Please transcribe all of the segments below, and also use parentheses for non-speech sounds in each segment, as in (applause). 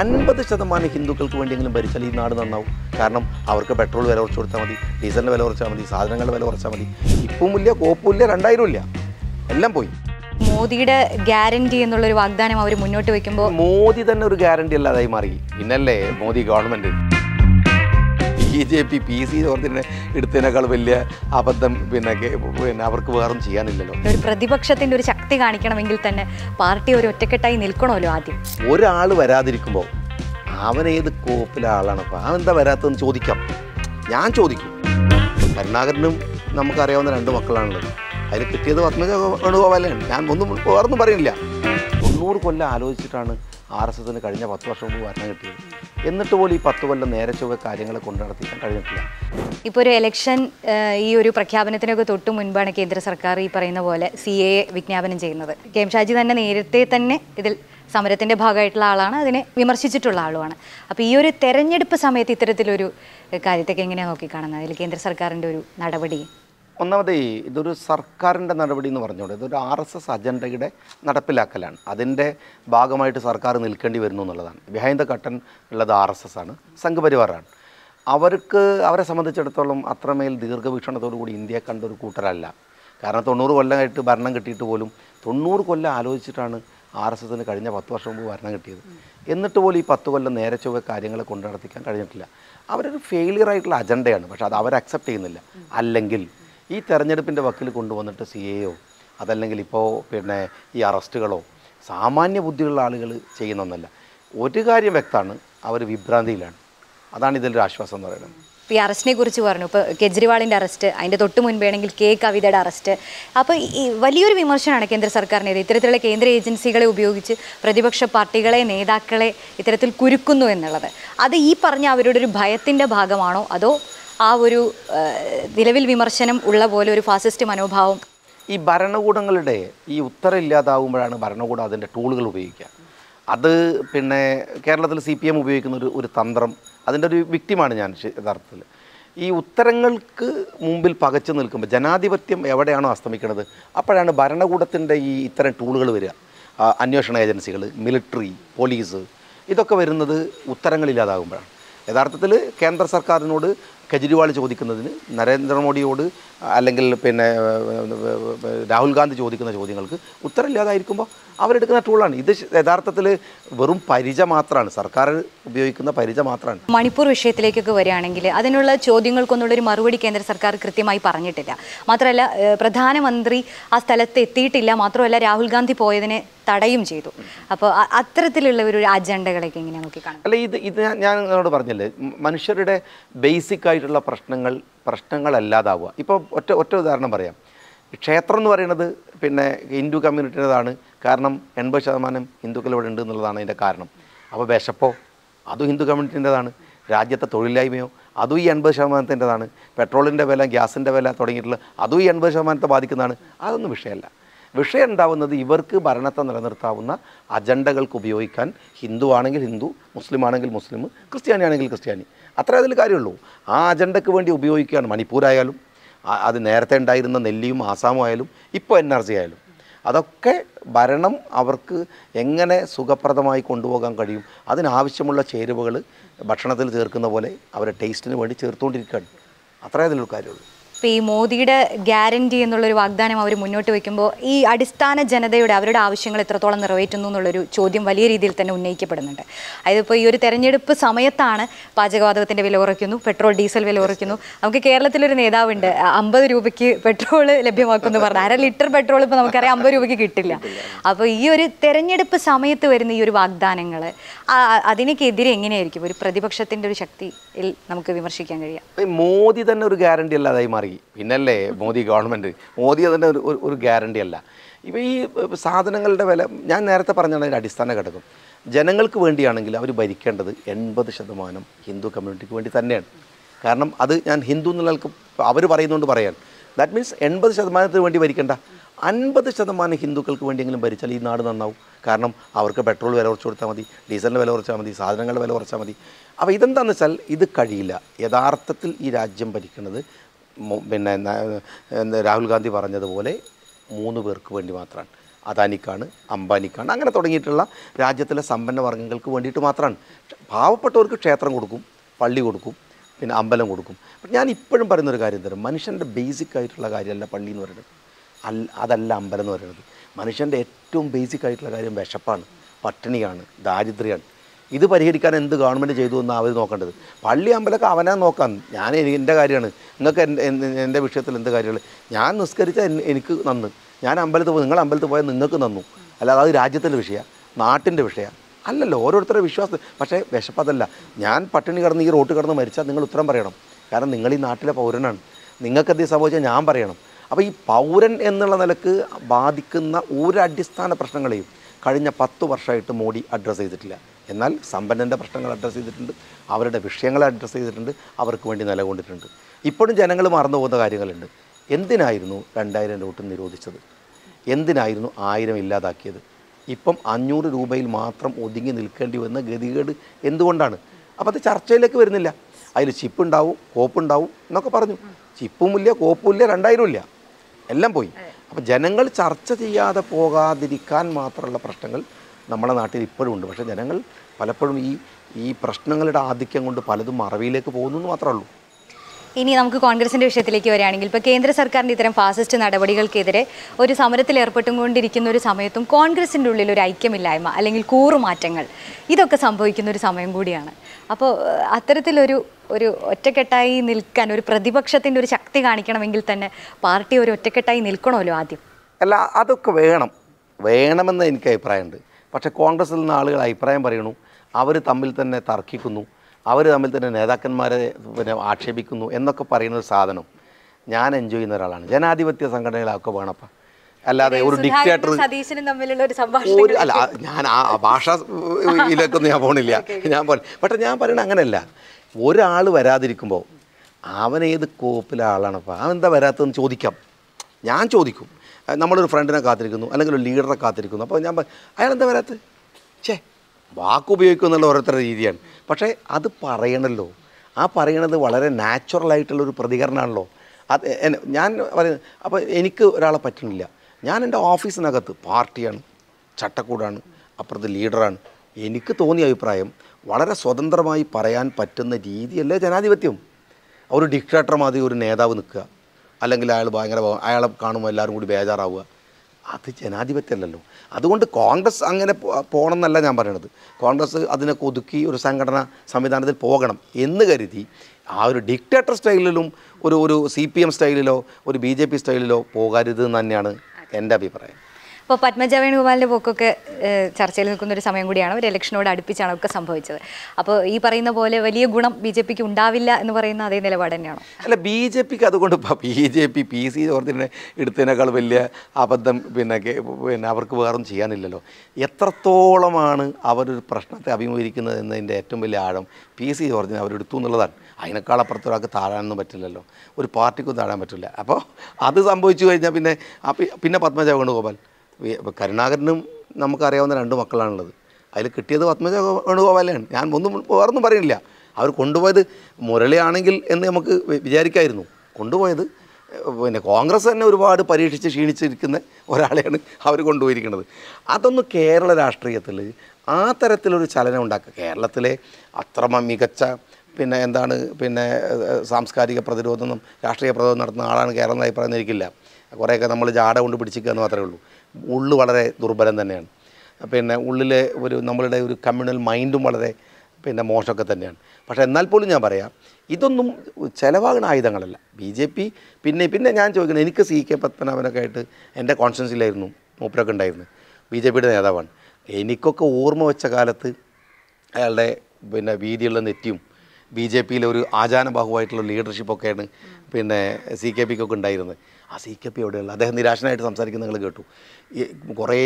അൻപത് ശതമാനം ഹിന്ദുക്കൾക്ക് വേണ്ടിയെങ്കിലും ഭരിച്ചാൽ ഈ നാട് നന്നാവും. കാരണം അവർക്ക് പെട്രോൾ വില കുറച്ച് കൊടുത്താൽ മതി ഡീസലിന്റെ വില കുറച്ചാൽ മതി സാധനങ്ങളുടെ വില കുറച്ചാൽ മതി. ഇപ്പം ഇല്ല കോപ്പും ഇല്ല രണ്ടായിരം ഇല്ല. എല്ലാം പോയി. മോദിയുടെ ഗ്യാരണ്ടി എന്നുള്ളൊരു വാഗ്ദാനം അവർ മുന്നോട്ട് വെക്കുമ്പോൾ മോദി തന്നെ ഒരു ഗ്യാരണ്ടി അല്ലാതായി മാറി. പിന്നല്ലേ Modi government B J P P C ചോർത്തിനെ എടുത്തതിനേക്കാൾ വലിയ അബദ്ധം പിന്നെ പിന്നെ അവർക്ക് വേറൊന്നും ചെയ്യാനില്ലല്ലോ. ഒരു പ്രതിപക്ഷത്തിന്റെ ഒരു ശക്തി കാണിക്കണമെങ്കിൽ തന്നെ പാർട്ടി ഒരു ഒറ്റക്കെട്ടായി നിൽക്കണമല്ലോ ആദ്യം. ഒരാൾ വരാതിരിക്കുമ്പോൾ അവൻ ഏത് കോപ്പിലെ ആളാണ്? അപ്പോൾ അവൻ എന്താ വരാത്തതെന്ന് ചോദിക്കാം. ഞാൻ ചോദിക്കും. കരുണാകരനും നമുക്കറിയാവുന്ന രണ്ട് മക്കളാണുള്ളത്. അതിൽ കിട്ടിയത് പത്മജ വേണുഗോപാലയാണ് ഞാൻ ഒന്നും വേറൊന്നും പറയുന്നില്ല. തൊണ്ണൂറ് കൊല്ലം ആലോചിച്ചിട്ടാണ് ആർ എസ് എസിന് കഴിഞ്ഞ പത്ത് വർഷം മുമ്പ് ഭരണം കിട്ടിയത്. എന്നിട്ട് പോലും ഈ പത്ത് കൊല്ലം നേരെ ചൊവ്വ കാര്യങ്ങളെ കൊണ്ടു നടത്തിക്കാൻ കഴിഞ്ഞിട്ടില്ല. ഇപ്പോൾ ഒരു എലക്ഷൻ ഈ ഒരു പ്രഖ്യാപനത്തിനൊക്കെ തൊട്ട് മുൻപാണ് കേന്ദ്ര സർക്കാർ ഈ പറയുന്ന പോലെ സി എ വിജ്ഞാപനം ചെയ്യുന്നത്. കെ എം ഷാജി തന്നെ നേരത്തെ തന്നെ ഇതിൽ സമരത്തിന്റെ ഭാഗമായിട്ടുള്ള ആളാണ് അതിനെ വിമർശിച്ചിട്ടുള്ള ആളുമാണ്. അപ്പോൾ ഈ ഒരു തെരഞ്ഞെടുപ്പ് സമയത്ത് ഇത്തരത്തിലൊരു കാര്യത്തൊക്കെ എങ്ങനെയാണ് നോക്കിക്കാണുന്നത്? അതിൽ കേന്ദ്ര സർക്കാരിന്റെ ഒരു നടപടി. ഒന്നാമതേ ഇതൊരു സർക്കാരിന്റെ നടപടി എന്ന് പറഞ്ഞുകൊണ്ട് ഇതൊരു ആർ എസ് എസ് അജണ്ടയുടെ നടപ്പിലാക്കലാണ്. അതിന്റെ ഭാഗമായിട്ട് സർക്കാർ നിൽക്കേണ്ടി വരുന്നു എന്നുള്ളതാണ്. ബിഹൈൻഡ് ദ കട്ടൺ ഉള്ളത് ആർ എസ് എസ് ആണ്. സംഘപരിവാറാണ്. അവർക്ക് അവരെ സംബന്ധിച്ചിടത്തോളം അത്രമേൽ ദീർഘവീക്ഷണത്തോടു കൂടി ഇന്ത്യയെ കണ്ട ഒരു കൂട്ടരല്ല. കാരണം തൊണ്ണൂറ് കൊല്ലമായിട്ട് ഭരണം കിട്ടിയിട്ട് പോലും തൊണ്ണൂറ് കൊല്ലം ആലോചിച്ചിട്ടാണ് ആർ എസ് എസിന് കഴിഞ്ഞ പത്ത് വർഷം മുമ്പ് ഭരണം കിട്ടിയത്. എന്നിട്ട് പോലും ഈ പത്ത് കൊല്ലം നേരെ ചൊവ്വ കാര്യങ്ങളെ കൊണ്ടു നടത്തിക്കാൻ കഴിഞ്ഞിട്ടില്ല. അവരൊരു ഫെയിലിയർ ആയിട്ടുള്ള അജണ്ടയാണ്. പക്ഷേ അത് അവർ അക്സെപ്റ്റ് ചെയ്യുന്നില്ല. അല്ലെങ്കിൽ ഈ തെരഞ്ഞെടുപ്പിന്റെ വക്കിൽ കൊണ്ടുവന്നിട്ട് സി എയോ അതല്ലെങ്കിൽ ഇപ്പോൾ പിന്നെ ഈ അറസ്റ്റുകളോ സാമാന്യ ബുദ്ധിയുള്ള ആളുകൾ ചെയ്യുന്ന ഒന്നല്ല. ഒരു കാര്യം വ്യക്തമാണ് അവർ വിഭ്രാന്തിയിലാണ്. അതാണ് ഇതിന്റെ ആശ്വാസം എന്ന് പറയുന്നത്. ഇപ്പോൾ ഈ അറസ്റ്റിനെ കുറിച്ച് പറഞ്ഞു ഇപ്പോൾ കെജ്രിവാളിന്റെ അറസ്റ്റ് അതിന്റെ തൊട്ട് മുൻപേണെങ്കിൽ കെ കവിതയുടെ അറസ്റ്റ്. അപ്പോൾ ഈ വലിയൊരു വിമർശനമാണ് കേന്ദ്ര സർക്കാരിനെതിരെ. ഇത്തരത്തിലുള്ള കേന്ദ്ര ഏജൻസികളെ ഉപയോഗിച്ച് പ്രതിപക്ഷ പാർട്ടികളെ നേതാക്കളെ ഇത്തരത്തിൽ കുരുക്കുന്നു എന്നുള്ളത്. അത് ഈ പറഞ്ഞ അവരുടെ ഒരു ഭയത്തിന്റെ ഭാഗമാണോ അതോ ആ ഒരു നിലവിൽ വിമർശനം ഉള്ള പോലെ ഒരു ഫാസിസ്റ്റ് മനോഭാവം. ഈ ഭരണകൂടങ്ങളുടെ ഈ ഉത്തരം ഇല്ലാതാവുമ്പോഴാണ് ഭരണകൂടം അതിന്റെ ടൂളുകൾ ഉപയോഗിക്കുക. അത് പിന്നെ കേരളത്തിൽ സി പി എം ഉപയോഗിക്കുന്ന ഒരു ഒരു തന്ത്രം അതിന്റെ ഒരു വ്യക്തിമാണ് ഞാൻ യഥാർത്ഥത്തിൽ. ഈ ഉത്തരങ്ങൾക്ക് മുമ്പിൽ പകച്ചു നിൽക്കുമ്പോൾ ജനാധിപത്യം എവിടെയാണോ അസ്തമിക്കുന്നത് അപ്പോഴാണ് ഭരണകൂടത്തിന്റെ ഈ ഇത്തരം ടൂളുകൾ വരിക. അന്വേഷണ ഏജൻസികൾ മിലിറ്ററി പോലീസ് ഇതൊക്കെ വരുന്നത് ഉത്തരങ്ങളില്ലാതാകുമ്പോഴാണ് യഥാർത്ഥത്തിൽ കേന്ദ്ര സർക്കാരിനോട് കെജ്രിവാൾ ചോദിക്കുന്നതിന് നരേന്ദ്രമോദിയോട് അല്ലെങ്കിൽ പിന്നെ രാഹുൽ ഗാന്ധി ചോദിക്കുന്ന ചോദ്യങ്ങൾക്ക് ഉത്തരമില്ലാതായിരിക്കുമ്പോൾ അവരെടുക്കുന്ന ടൂളാണ് ഇത് യഥാർത്ഥത്തിൽ വെറും പരിച മാത്രമാണ് സർക്കാർ ഉപയോഗിക്കുന്ന പരിച മാത്രമാണ് മണിപ്പൂർ വിഷയത്തിലേക്കൊക്കെ വരികയാണെങ്കിൽ അതിനുള്ള ചോദ്യങ്ങൾക്കൊന്നുള്ള ഒരു മറുപടി കേന്ദ്ര സർക്കാർ കൃത്യമായി പറഞ്ഞിട്ടില്ല. മാത്രമല്ല പ്രധാനമന്ത്രി ആ സ്ഥലത്ത് എത്തിയിട്ടില്ല. മാത്രമല്ല രാഹുൽ ഗാന്ധി പോയതിനെ തടയും ചെയ്തു. അപ്പോൾ അത്തരത്തിലുള്ള ഒരു അജണ്ടകളൊക്കെ എങ്ങനെ കാണാം അല്ല ഇത് ഇത് ഞാൻ- ഞാൻ നിങ്ങളോട് പറഞ്ഞില്ലേ മനുഷ്യരുടെ ബേസിക് ആയിട്ടുള്ള പ്രശ്നങ്ങൾ പ്രശ്നങ്ങളല്ലാതാവുക. ഇപ്പോൾ ഒറ്റ ഒറ്റ ഉദാഹരണം പറയാം. ക്ഷേത്രം എന്ന് പറയുന്നത് പിന്നെ ഹിന്ദു കമ്മ്യൂണിറ്റിയുടേതാണ്. കാരണം എൺപത് ശതമാനം ഹിന്ദുക്കൾ ഇവിടെ ഉണ്ട് എന്നുള്ളതാണ് അതിന്റെ കാരണം. അപ്പോൾ വിശപ്പോ? അതും ഹിന്ദു കമ്മ്യൂണിറ്റിന്റെതാണ്. രാജ്യത്തെ തൊഴിലില്ലായ്മയോ? അതും ഈ എൺപത് ശതമാനത്തിന്റെതാണ്. പെട്രോളിന്റെ വില ഗ്യാസിന്റെ വില തുടങ്ങിയിട്ടുള്ള അതും ഈ എൺപത് ശതമാനത്തെ ബാധിക്കുന്നതാണ്. അതൊന്നും വിഷയമല്ല. വിഷയം ഉണ്ടാവുന്നത് ഇവർക്ക് ഭരണത്തെ നിലനിർത്താവുന്ന അജണ്ടകൾക്ക് ഉപയോഗിക്കാൻ ഹിന്ദു ആണെങ്കിൽ ഹിന്ദു മുസ്ലിം ആണെങ്കിൽ മുസ്ലിം ക്രിസ്ത്യാനി ആണെങ്കിൽ ക്രിസ്ത്യാനി. അത്രേ അതിൽ കാര്യമുള്ളൂ. ആ അജണ്ടയ്ക്ക് വേണ്ടി ഉപയോഗിക്കുകയാണ് മണിപ്പൂരായാലും അത് നേരത്തെ ഉണ്ടായിരുന്ന നെല്ലിയും ആസാമും ആയാലും ഇപ്പോൾ സി ആയാലും. അതൊക്കെ ഭരണം അവർക്ക് എങ്ങനെ സുഖപ്രദമായി കൊണ്ടുപോകാൻ കഴിയും? അതിനാവശ്യമുള്ള ചേരുവകൾ ഭക്ഷണത്തിൽ ചേർക്കുന്ന പോലെ അവരെ ടേസ്റ്റിന് വേണ്ടി ചേർത്തുകൊണ്ടിരിക്കുകയാണ്. അത്രേ അതിലൊരു കാര്യമുള്ളൂ. ഇപ്പോൾ ഈ മോദിയുടെ ഗ്യാരണ്ടി എന്നുള്ളൊരു വാഗ്ദാനം അവർ മുന്നോട്ട് വയ്ക്കുമ്പോൾ ഈ അടിസ്ഥാന ജനതയുടെ അവരുടെ ആവശ്യങ്ങൾ എത്രത്തോളം നിറവേറ്റുന്നു എന്നുള്ളൊരു ചോദ്യം വലിയ രീതിയിൽ തന്നെ ഉന്നയിക്കപ്പെടുന്നുണ്ട്. അതായത് ഇപ്പോൾ ഈ ഒരു തെരഞ്ഞെടുപ്പ് സമയത്താണ് പാചകവാതകത്തിന്റെ വില കുറയ്ക്കുന്നു പെട്രോൾ ഡീസൽ വില കുറയ്ക്കുന്നു. നമുക്ക് കേരളത്തിലൊരു നേതാവുണ്ട് അമ്പത് രൂപയ്ക്ക് പെട്രോൾ ലഭ്യമാക്കുമെന്ന് പറഞ്ഞു. അര ലിറ്റർ പെട്രോൾ ഇപ്പോൾ നമുക്കറിയാം അമ്പത് രൂപയ്ക്ക് കിട്ടില്ല. അപ്പോൾ ഈ ഒരു തെരഞ്ഞെടുപ്പ് സമയത്ത് വരുന്ന ഈ ഒരു വാഗ്ദാനങ്ങൾ അതിനൊക്കെതിരെ എങ്ങനെയായിരിക്കും? ഒരു പ്രതിപക്ഷത്തിന്റെ ഒരു ശക്തിയിൽ നമുക്ക് വിമർശിക്കാൻ കഴിയാം? മോദി തന്നെ ഒരു ഗ്യാരണ്ടി അല്ലാതായി മാറി. പിന്നല്ലേ മോദി ഗവൺമെന്റ് മോദി തന്നെ ഒരു ഗ്യാരണ്ടി അല്ല. ഇപ്പം ഈ സാധനങ്ങളുടെ വില ഞാൻ നേരത്തെ പറഞ്ഞ അടിസ്ഥാന ഘടകം. ജനങ്ങൾക്ക് വേണ്ടിയാണെങ്കിൽ അവർ ഭരിക്കേണ്ടത് എൺപത് ശതമാനം ഹിന്ദു കമ്മ്യൂണിറ്റിക്ക് വേണ്ടി തന്നെയാണ്. കാരണം അത് ഞാൻ ഹിന്ദു എന്നുള്ളവർക്ക് അവർ പറയുന്നതുകൊണ്ട് പറയാൻ. ദാറ്റ് മീൻസ് എൺപത് ശതമാനത്തിന് വേണ്ടി ഭരിക്കേണ്ട. അൻപത് ശതമാനം ഹിന്ദുക്കൾക്ക് വേണ്ടിയെങ്കിലും ഭരിച്ചാൽ ഈ നാട് നന്നാവും. കാരണം അവർക്ക് പെട്രോൾ വില കുറച്ച് കൊടുത്താൽ മതി ഡീസലിന്റെ വില കുറച്ചാൽ മതി സാധനങ്ങളുടെ വില കുറച്ചാൽ മതി. അപ്പോൾ ഇതെന്താണെന്ന് വെച്ചാൽ ഇത് കഴിയില്ല. യഥാർത്ഥത്തിൽ ഈ രാജ്യം ഭരിക്കുന്നത് പിന്നെ രാഹുൽ ഗാന്ധി പറഞ്ഞതുപോലെ മൂന്ന് പേർക്ക് വേണ്ടി മാത്രമാണ്. അദാനിക്കാണ് അംബാനിക്കാണ് അങ്ങനെ തുടങ്ങിയിട്ടുള്ള രാജ്യത്തിലെ സമ്പന്ന വർഗങ്ങൾക്ക് വേണ്ടിയിട്ട് മാത്രമാണ്. പാവപ്പെട്ടവർക്ക് ക്ഷേത്രം കൊടുക്കും പള്ളി കൊടുക്കും പിന്നെ അമ്പലം കൊടുക്കും. ഞാൻ ഇപ്പോഴും പറയുന്നൊരു കാര്യം തരും മനുഷ്യന്റെ ബേസിക് ആയിട്ടുള്ള കാര്യമല്ല പള്ളി എന്ന് പറയുന്നത്. അതല്ല അമ്പലം എന്ന് പറയുന്നത്. മനുഷ്യന്റെ ഏറ്റവും ബേസിക് ആയിട്ടുള്ള കാര്യം വിശപ്പാണ് പട്ടിണിയാണ് ദാരിദ്ര്യമാണ്. ഇത് പരിഹരിക്കാൻ എന്ത് ഗവൺമെന്റ് ചെയ്തു എന്ന് അവർ നോക്കേണ്ടത്. പള്ളി അമ്പലമൊക്കെ അവനെ നോക്കാം ഞാൻ എന്റെ കാര്യമാണ്. നിങ്ങൾക്ക് എന്റെ വിഷയത്തിൽ എന്ത് കാര്യമാണ് ഞാൻ നിസ്കരിച്ചാൽ എനിക്ക് നന്ന്. ഞാൻ അമ്പലത്തിൽ പോയി നിങ്ങൾ അമ്പലത്തിൽ പോയാൽ നിങ്ങൾക്ക് നന്നു. അല്ലാതെ അത് രാജ്യത്തിന്റെ വിഷയമാണ് നാട്ടിന്റെ വിഷയമാണ് അല്ലല്ലോ ഓരോരുത്തരുടെ വിശ്വാസം പക്ഷേ വിശപ്പതല്ല. ഞാൻ പട്ടിണി കിടന്ന് ഈ റോട്ട് കിടന്ന് മരിച്ചാൽ നിങ്ങൾ ഉത്തരം പറയണം. കാരണം നിങ്ങൾ ഈ നാട്ടിലെ പൗരനാണ്. നിങ്ങൾക്ക് എന്തെങ്കിലും സംഭവിച്ചാൽ ഞാൻ പറയണം. അപ്പോൾ ഈ പൗരൻ എന്നുള്ള നിലയ്ക്ക് ബാധിക്കുന്ന ഒരു അടിസ്ഥാന പ്രശ്നങ്ങളെയും കഴിഞ്ഞ പത്ത് വർഷമായിട്ട് മോഡി അഡ്രസ്സ് ചെയ്തിട്ടില്ല. എന്നാൽ സമ്പന്നന്റെ പ്രശ്നങ്ങൾ അഡ്രസ്സ് ചെയ്തിട്ടുണ്ട്. അവരുടെ വിഷയങ്ങളെ അഡ്രസ്സ് ചെയ്തിട്ടുണ്ട്. അവർക്ക് വേണ്ടി നിലകൊണ്ടിട്ടുണ്ട്. ഇപ്പോഴും ജനങ്ങൾ മറന്നു പോകുന്ന കാര്യങ്ങളുണ്ട്. എന്തിനായിരുന്നു രണ്ടായിരം നോട്ട് നിരോധിച്ചത്? എന്തിനായിരുന്നു ആയിരം ഇല്ലാതാക്കിയത്? ഇപ്പം അഞ്ഞൂറ് രൂപയിൽ മാത്രം ഒതുങ്ങി നിൽക്കേണ്ടി വന്ന ഗതികേട് എന്തുകൊണ്ടാണ്? അപ്പോൾ അത് ചർച്ചയിലേക്ക് വരുന്നില്ല. അതിൽ ചിപ്പ് ഉണ്ടാവും കോപ്പ് ഉണ്ടാവും എന്നൊക്കെ പറഞ്ഞു. ചിപ്പുമില്ല കോപ്പുമില്ല രണ്ടായിരം ഇല്ല. എല്ലാം പോയി. അപ്പോൾ ജനങ്ങൾ ചർച്ച ചെയ്യാതെ പോകാതിരിക്കാൻ മാത്രമുള്ള പ്രശ്നങ്ങൾ നമ്മുടെ നാട്ടിൽ ഇപ്പോഴും ഉണ്ട്. പക്ഷേ ജനങ്ങൾ പലപ്പോഴും ഈ ഈ പ്രശ്നങ്ങളുടെ ആധിക്യം കൊണ്ട് പലതും മറവിയിലേക്ക് പോകുന്നു എന്ന് മാത്രമേ ഉള്ളൂ. ഇനി നമുക്ക് കോൺഗ്രസിന്റെ വിഷയത്തിലേക്ക് വരികയാണെങ്കിൽ ഇപ്പോൾ കേന്ദ്ര സർക്കാരിന്റെ ഇത്തരം ഫാസിസ്റ്റ് നടപടികൾക്കെതിരെ ഒരു സമരത്തിൽ ഏർപ്പെട്ടുകൊണ്ടിരിക്കുന്ന ഒരു സമയത്തും കോൺഗ്രസിന്റെ ഉള്ളിൽ ഒരു ഐക്യമില്ലായ്മ അല്ലെങ്കിൽ കൂറുമാറ്റങ്ങൾ ഇതൊക്കെ സംഭവിക്കുന്ന ഒരു സമയം കൂടിയാണ്. അപ്പോൾ അത്തരത്തിലൊരു ഒരു ഒറ്റക്കെട്ടായി നിൽക്കാൻ ഒരു പ്രതിപക്ഷത്തിന്റെ ഒരു ശക്തി കാണിക്കണമെങ്കിൽ തന്നെ പാർട്ടി ഒരു ഒറ്റക്കെട്ടായി നിൽക്കണമല്ലോ ആദ്യം? അല്ല അതൊക്കെ വേണം. വേണമെന്ന് എനിക്ക് അഭിപ്രായമുണ്ട് പക്ഷേ കോൺഗ്രസിൽ നിന്ന് ആളുകൾ അഭിപ്രായം പറയണു. അവർ തമ്മിൽ തന്നെ തർക്കിക്കുന്നു. അവർ തമ്മിൽ തന്നെ നേതാക്കന്മാരെ പിന്നെ ആക്ഷേപിക്കുന്നു എന്നൊക്കെ പറയുന്ന ഒരു സാധനം ഞാൻ എൻജോയ് ചെയ്യുന്ന ഒരാളാണ്. ജനാധിപത്യ സംഘടനകളൊക്കെ വേണപ്പം അല്ലാതെ ഒരു ഡിക്റ്റേറ്റർ ഒരു അല്ല ഞാൻ ആ ഭാഷ ഇതിലേക്കൊന്നും ഞാൻ പോണില്ല. (laughs) ഞാൻ പോ പക്ഷെ ഞാൻ പറയണ അങ്ങനെയല്ല. ഒരാൾ വരാതിരിക്കുമ്പോൾ അവൻ ഏത് കോപ്പിലെ ആളാണപ്പോൾ അവൻ എന്താ വരാത്തതെന്ന് ചോദിക്കാം. ഞാൻ ചോദിക്കും. നമ്മളൊരു ഫ്രണ്ടിനെ കാത്തിരിക്കുന്നു അല്ലെങ്കിൽ ഒരു ലീഡറെ കാത്തിരിക്കുന്നു. അപ്പോൾ ഞാൻ അയാൾ എന്താ വരാത്തത് വാക്ക് ഉപയോഗിക്കുക എന്നുള്ള ഓരോരുത്തരുടെ രീതിയാണ്. പക്ഷേ അത് പറയണല്ലോ. ആ പറയണത് വളരെ നാച്ചുറലായിട്ടുള്ളൊരു പ്രതികരണമാണല്ലോ. അത് ഞാൻ പറയുന്നത് അപ്പോൾ എനിക്ക് ഒരാളെ പറ്റണില്ല. ഞാൻ എന്റെ ഓഫീസിനകത്ത് പാർട്ടിയാണ് ചട്ടക്കൂടാണ് അപ്പുറത്ത് ലീഡറാണ്. എനിക്ക് തോന്നിയ അഭിപ്രായം വളരെ സ്വതന്ത്രമായി പറയാൻ പറ്റുന്ന രീതിയല്ലേ ജനാധിപത്യം. ഒരു ഡിക്റ്റേറ്റർ മാതിരി ഒരു നേതാവ് നിൽക്കുക. അല്ലെങ്കിൽ അയാൾ ഭയങ്കര അയാളെ കാണുമ്പോൾ എല്ലാവരും കൂടി ബേജാറാവുക. അത് ജനാധിപത്യമല്ലല്ലോ അതുകൊണ്ട് കോൺഗ്രസ് അങ്ങനെ പോകണം പോകണമെന്നല്ല ഞാൻ പറയണത്. കോൺഗ്രസ് അതിനെ ഒതുക്കി ഒരു സംഘടന സംവിധാനത്തിൽ പോകണം എന്ന് കരുതി ആ ഒരു ഡിക്റ്റേറ്റർ സ്റ്റൈലിലും ഒരു ഒരു സി പി എം സ്റ്റൈലിലോ ഒരു ബി ജെ പി സ്റ്റൈലിലോ പോകരുത് എന്ന് തന്നെയാണ് എന്റെ അഭിപ്രായം. അപ്പോൾ പത്മജ വേണുഗോപാലിന്റെ പോക്കൊക്കെ ചർച്ചയിൽ നിൽക്കുന്ന ഒരു സമയം കൂടിയാണ്. ഒരു ഇലക്ഷനോട് അടുപ്പിച്ചാണ് ഒക്കെ സംഭവിച്ചത്. അപ്പോൾ ഈ പറയുന്ന പോലെ വലിയ ഗുണം ബി ജെ പിക്ക് ഉണ്ടാവില്ല എന്ന് പറയുന്ന അതേ നിലപാട് തന്നെയാണോ? അല്ല ബി ജെ പിക്ക് അതുകൊണ്ട് B J P P C ജോർജിനെ എടുത്തതിനേക്കാൾ വലിയ അബദ്ധം പിന്നെ പിന്നെ അവർക്ക് വേറൊന്നും ചെയ്യാനില്ലല്ലോ. എത്രത്തോളമാണ് അവരൊരു പ്രശ്നത്തെ അഭിമുഖീകരിക്കുന്നത് എന്നതിന്റെ ഏറ്റവും വലിയ ആഴം പി സി ജോർജിനെ അവരെടുത്തു എന്നുള്ളതാണ്. അതിനേക്കാൾ അപ്പുറത്തൊരാൾക്ക് താഴാനൊന്നും പറ്റില്ലല്ലോ. ഒരു പാർട്ടിക്കും താഴാൻ പറ്റില്ല. അപ്പോൾ അത് സംഭവിച്ചു കഴിഞ്ഞാൽ പിന്നെ പിന്നെ പത്മജ വേണുഗോപാൽ കരുണാകരനും നമുക്കറിയാവുന്ന രണ്ട് മക്കളാണുള്ളത്. അതിൽ കിട്ടിയത് പത്മജ വേണുഗോപാലാണ് ഞാൻ ഒന്നും വേറൊന്നും പറയുന്നില്ല. അവർ കൊണ്ടുപോയത് മുരളിയാണെങ്കിൽ എന്ന് നമുക്ക് വിചാരിക്കായിരുന്നു. കൊണ്ടുപോയത് പിന്നെ കോൺഗ്രസ് തന്നെ ഒരുപാട് പരീക്ഷിച്ച് ക്ഷീണിച്ചിരിക്കുന്ന ഒരാളെയാണ് അവർ കൊണ്ടുപോയിരിക്കുന്നത്. അതൊന്നും കേരള രാഷ്ട്രീയത്തിൽ ആ തരത്തിലൊരു ചലനം ഉണ്ടാക്കുക. കേരളത്തിലെ അത്ര മികച്ച പിന്നെ എന്താണ് പിന്നെ സാംസ്കാരിക പ്രതിരോധം രാഷ്ട്രീയ പ്രതിരോധം നടത്തുന്ന ആളാണ് കേരളം എന്നായി അഭിപ്രായം ഇരിക്കില്ല കുറേയൊക്കെ നമ്മൾ ജാട കൊണ്ട് പിടിച്ചിരിക്കുക എന്ന് മാത്രമേ ഉള്ളൂ. ഉള്ളു വളരെ ദുർബലം തന്നെയാണ്. പിന്നെ ഉള്ളിലെ ഒരു നമ്മളുടെ ഒരു കമ്മ്യൂണൽ മൈൻഡും വളരെ പിന്നെ മോശമൊക്കെ തന്നെയാണ്. പക്ഷേ എന്നാൽ പോലും ഞാൻ പറയാം ഇതൊന്നും ചിലവാകുന്ന ആയുധങ്ങളല്ല. ബി ജെ പി പിന്നെ പിന്നെ ഞാൻ ചോദിക്കുന്നത് എനിക്ക് സി കെ പത്മനാഭനൊക്കെ ആയിട്ട് എന്റെ കോൺഷ്യൻസിലായിരുന്നു മൂപ്പരൊക്കെ ഉണ്ടായിരുന്നു. ബി ജെ പിയുടെ നേതാവാണ്. എനിക്കൊക്കെ ഓർമ്മ വെച്ച കാലത്ത് അയാളുടെ പിന്നെ വീതിയുള്ള നെറ്റിയും ബി ജെ പിയിലെ ഒരു ആചാനബാഹുവായിട്ടുള്ള ലീഡർഷിപ്പൊക്കെയാണ് പിന്നെ സി കെ പിക്കൊക്കെ ഉണ്ടായിരുന്നത്. ആ സി കെ പി എവിടെയുള്ള അദ്ദേഹം നിരാശനായിട്ട് സംസാരിക്കുന്നത് നിങ്ങൾ കേട്ടു. കുറേ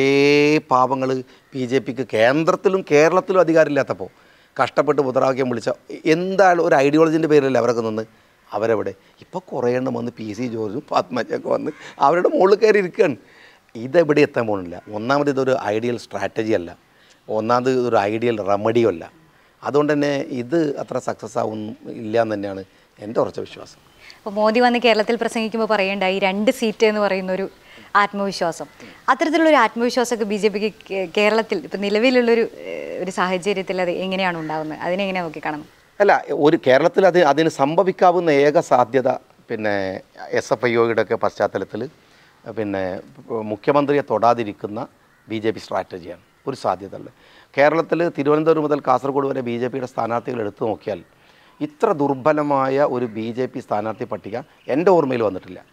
പാവങ്ങൾ ബി ജെ പിക്ക് കേന്ദ്രത്തിലും കേരളത്തിലും അധികാരമില്ലാത്തപ്പോൾ കഷ്ടപ്പെട്ട് മുദ്രാവാക്യം വിളിച്ച എന്താണ് ഒരു ഐഡിയോളജിന്റെ പേരിലല്ലേ അവരൊക്കെ നിന്ന്? അവരവിടെ? ഇപ്പോൾ കുറേ എണ്ണം വന്ന് പി സി ജോർജും പത്മജൊക്കെ വന്ന് അവരുടെ മുകളിൽ കയറി ഇരിക്കുകയാണ് ഇതെവിടെ എത്താൻ പോകുന്നില്ല ഒന്നാമത് ഇതൊരു ഐഡിയൽ സ്ട്രാറ്റജി അല്ല ഒന്നാമത് ഇതൊരു ഐഡിയൽ റെമഡിയും അല്ല അതുകൊണ്ട് തന്നെ ഇത് അത്ര സക്സസ് ആവും ഇല്ല എന്ന് തന്നെയാണ് എന്റെ ഉറച്ച വിശ്വാസം. അപ്പോൾ മോദി വന്ന് കേരളത്തിൽ പ്രസംഗിക്കുമ്പോൾ പറയേണ്ടായി രണ്ട് സീറ്റ് എന്ന് പറയുന്ന ഒരു ആത്മവിശ്വാസം അത്തരത്തിലുള്ളൊരു ആത്മവിശ്വാസമൊക്കെ ബി ജെ പിക്ക് കേരളത്തിൽ ഇപ്പം നിലവിലുള്ളൊരു ഒരു സാഹചര്യത്തിൽ അത് എങ്ങനെയാണ് ഉണ്ടാകുന്നത് അതിനെങ്ങനെ നോക്കി കാണുന്നത്? അല്ല ഒരു കേരളത്തിൽ അത് അതിന് സംഭവിക്കാവുന്ന ഏക സാധ്യത പിന്നെ എസ് എഫ് ഐ ഒയുടെ ഒക്കെ പശ്ചാത്തലത്തിൽ പിന്നെ മുഖ്യമന്ത്രിയെ തൊടാതിരിക്കുന്ന ബി ജെ പി സ്ട്രാറ്റജിയാണ്. ഒരു സാധ്യത ഉള്ളത് കേരളത്തിൽ തിരുവനന്തപുരം മുതൽ കാസർഗോഡ് വരെ ബി ജെ പിയുടെ സ്ഥാനാർത്ഥികൾ എടുത്തു നോക്കിയാൽ ഇത്ര ദുർബലമായ ഒരു ബി ജെ പി സ്ഥാനാർത്ഥി പട്ടിക എന്റെ ഓർമ്മയിൽ വന്നിട്ടില്ല.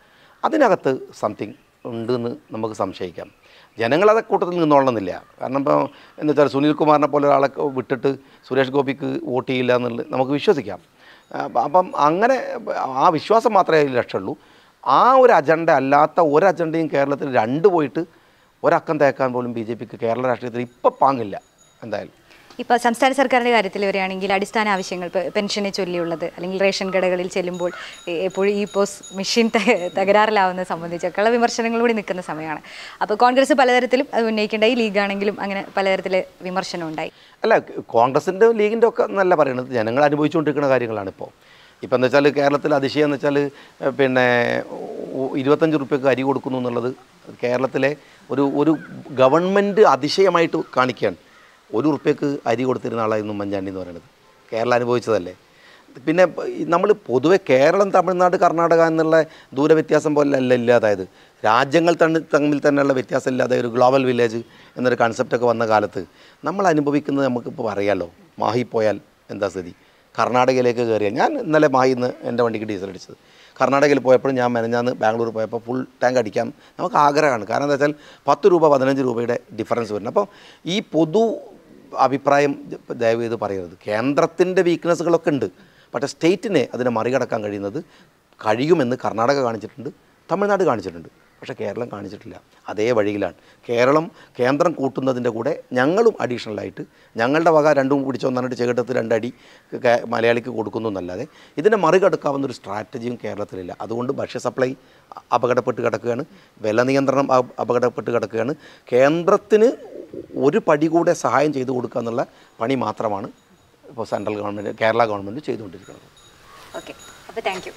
അതിനകത്ത് സംതിങ് ഉണ്ടെന്ന് നമുക്ക് സംശയിക്കാം. ജനങ്ങളത് കൂട്ടത്തിൽ നിന്നോളണമെന്നില്ല. കാരണം ഇപ്പോൾ എന്ന് വെച്ചാൽ സുനിൽ കുമാറിനെ പോലെ ഒരാളെ വിട്ടിട്ട് സുരേഷ് ഗോപിക്ക് വോട്ട് ചെയ്യില്ല എന്നുള്ളത് നമുക്ക് വിശ്വസിക്കാം. അപ്പം- അങ്ങനെ ആ വിശ്വാസം മാത്രമേ രക്ഷയുള്ളൂ. ആ ഒരു അജണ്ട അല്ലാത്ത ഒരു അജണ്ടയും കേരളത്തിൽ രണ്ട് പോയിട്ട് ഒരക്കം തേക്കാൻ പോലും ബി ജെ പിക്ക് കേരള രാഷ്ട്രീയത്തിൽ ഇപ്പൊ പാങ്ങില്ല എന്തായാലും. ഇപ്പോൾ സംസ്ഥാന സർക്കാരിന്റെ കാര്യത്തിൽ വരികയാണെങ്കിൽ അടിസ്ഥാന ആവശ്യങ്ങൾ പെൻഷനെ ചൊല്ലിയുള്ളത് അല്ലെങ്കിൽ റേഷൻ കടകളിൽ ചെല്ലുമ്പോൾ എപ്പോഴും ഈ പോസ് മെഷീൻ തകരാറിലാവുന്നത് സംബന്ധിച്ചൊക്കെയുള്ള വിമർശനങ്ങൾ കൂടി നിൽക്കുന്ന സമയമാണ്. അപ്പോൾ കോൺഗ്രസ് പലതരത്തിലും അത് ഉന്നയിക്കേണ്ടായി ലീഗാണെങ്കിലും അങ്ങനെ പലതരത്തിൽ വിമർശനം ഉണ്ടായി അല്ല കോൺഗ്രസിന്റെ ലീഗിന്റെ ഒക്കെ നല്ല പറയുന്നത് ജനങ്ങൾ അനുഭവിച്ചുകൊണ്ടിരിക്കുന്ന കാര്യങ്ങളാണ് ഇപ്പോൾ ഇപ്പം എന്താ വെച്ചാൽ കേരളത്തിൽ അതിശയം എന്ന് വെച്ചാൽ പിന്നെ ഇരുപത്തഞ്ച് റുപ്യക്ക് അരി കൊടുക്കുന്നു എന്നുള്ളത് കേരളത്തിലെ ഒരു ഒരു ഗവൺമെന്റ് അതിശയമായിട്ട് കാണിക്കുകയാണ്. ഒരു റുപ്യക്ക് അരി കൊടുത്തിരുന്ന ആളായിരുന്നു മഞ്ചാണ്ടി എന്ന് പറയുന്നത്. കേരളം അനുഭവിച്ചതല്ലേ? പിന്നെ നമ്മൾ പൊതുവെ കേരളം തമിഴ്നാട് കർണാടക എന്നുള്ള ദൂരവ്യത്യാസം പോലെ അല്ല ഇല്ലാതായത്. രാജ്യങ്ങൾ തന്നെ തമ്മിൽ തന്നെയുള്ള വ്യത്യാസം ഇല്ലാതെ ഒരു ഗ്ലോബൽ വില്ലേജ് എന്നൊരു കൺസെപ്റ്റൊക്കെ വന്ന കാലത്ത് നമ്മൾ അനുഭവിക്കുന്നത് നമുക്കിപ്പോൾ അറിയാമല്ലോ മാഹി പോയാൽ എന്താ സ്ഥിതി? കർണാടകയിലേക്ക് കയറിയാൽ ഞാൻ ഇന്നലെ മായിന്ന് എന്റെ വണ്ടിക്ക് ഡീസൽ അടിച്ചത്. കർണാടകയിൽ പോയപ്പോഴും ഞാൻ മെനഞ്ഞാന്ന് ബാംഗ്ലൂർ പോയപ്പോൾ ഫുൾ ടാങ്ക് അടിക്കാം നമുക്ക് ആഗ്രഹമാണ്. കാരണം എന്താ വെച്ചാൽ പത്ത് രൂപ പതിനഞ്ച് രൂപയുടെ ഡിഫറൻസ് വരുന്നത് അപ്പോൾ ഈ പൊതു അഭിപ്രായം ദയവ് ചെയ്ത് പറയരുത്. കേന്ദ്രത്തിന്റെ വീക്ക്നെസ്സുകളൊക്കെ ഉണ്ട്. പക്ഷേ സ്റ്റേറ്റിനെ അതിനെ മറികടക്കാൻ കഴിയുന്നത് കഴിയുമെന്ന് കർണാടക കാണിച്ചിട്ടുണ്ട് തമിഴ്നാട് കാണിച്ചിട്ടുണ്ട്. പക്ഷേ കേരളം കാണിച്ചിട്ടില്ല. അതേ വഴിയിലാണ്. കേരളം കേന്ദ്രം കൂട്ടുന്നതിന്റെ കൂടെ ഞങ്ങളും അഡീഷണലായിട്ട് ഞങ്ങളുടെ വക രണ്ടും പിടിച്ചോ എന്നിട്ട് ചെകിട്ടത്ത് രണ്ടടി മലയാളിക്ക് കൊടുക്കുന്നു എന്നല്ലാതെ ഇതിനെ മറികടക്കാവുന്ന ഒരു സ്ട്രാറ്റജിയും കേരളത്തിലില്ല. അതുകൊണ്ട് ഭക്ഷ്യ സപ്ലൈ അപകടപ്പെട്ട് കിടക്കുകയാണ്. വില നിയന്ത്രണം അപകടപ്പെട്ട് കിടക്കുകയാണ്. കേന്ദ്രത്തിന് ഒരു പടി കൂടെ സഹായം ചെയ്തു കൊടുക്കുക എന്നുള്ള പണി മാത്രമാണ് ഇപ്പോൾ സെൻട്രൽ ഗവൺമെന്റ് കേരള ഗവൺമെന്റ് ചെയ്തുകൊണ്ടിരിക്കുന്നത്. ഓക്കെ അപ്പോൾ താങ്ക്